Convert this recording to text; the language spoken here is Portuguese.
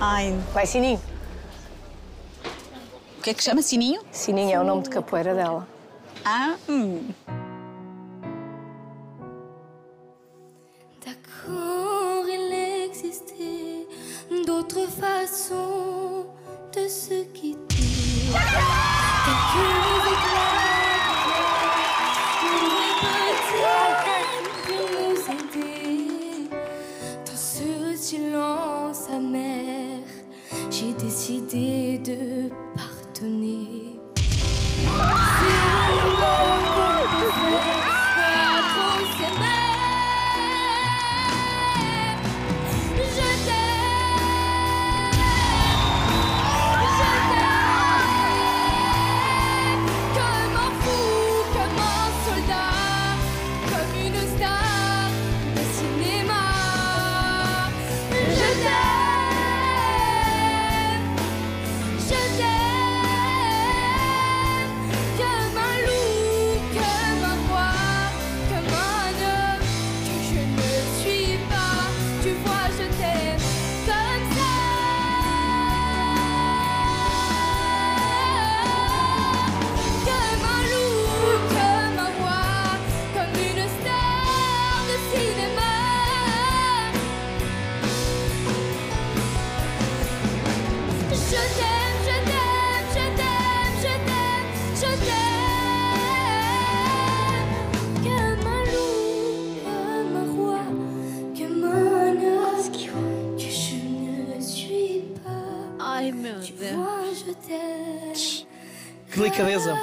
Ai. Vai, Sininho. O que é que chama? Sininho? Sininho é o nome de capoeira dela. Ah, hum. D'accord, il existait d'autres façons de se quitter. Dans ce silence amer. j'ai décidé de partir. Que delicadeza!